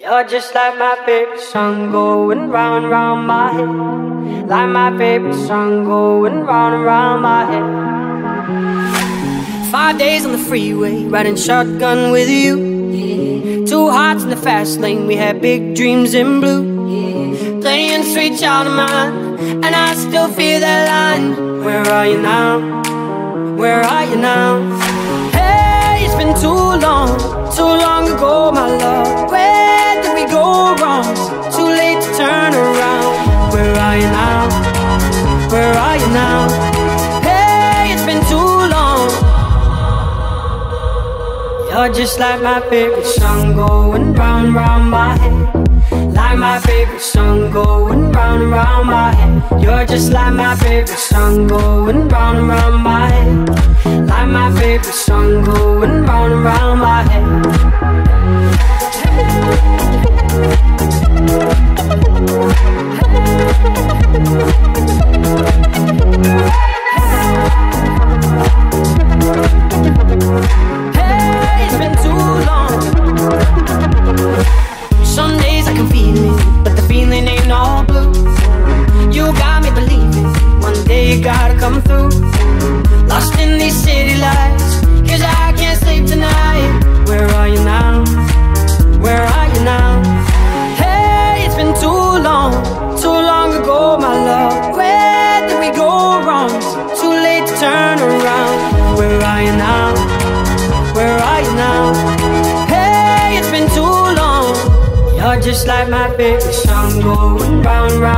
You're just like my favorite song going round round my head. Like my favorite song going round round my head. Five days on the freeway, riding shotgun with you. Two hearts in the fast lane, we had big dreams in blue. Playing sweet child of mine, and I still feel that line. Where are you now? Where are you now? Hey, it's been too long, too You're just like my favorite song Going round, round my head. Like my favorite song Going round, round my head. You're just like my favorite song Going round, round my head. Like my favorite song Going round, round my head gotta come through Lost in these city lights Cause I can't sleep tonight Where are you now? Where are you now? Hey, it's been too long Too long ago, my love Where did we go wrong? Too late to turn around Where are you now? Where are you now? Hey, it's been too long You're just like my favorite song Going round, round